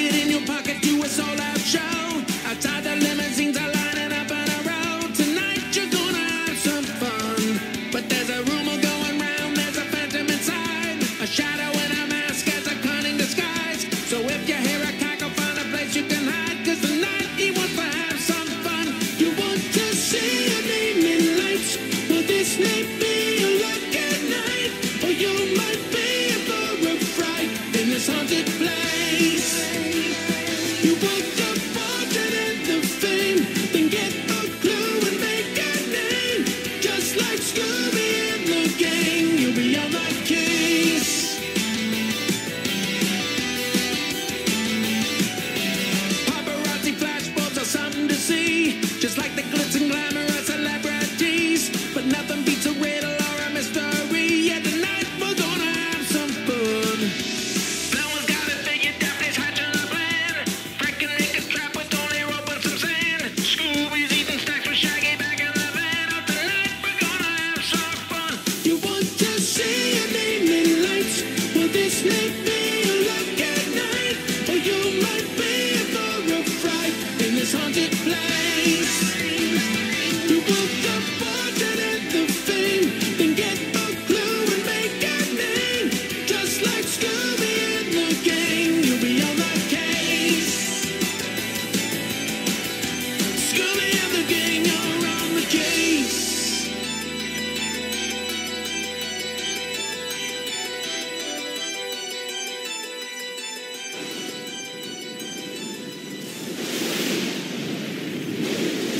ticket in your pocket to a sold out show. Just like Scooby in the game, you'll be our king. place.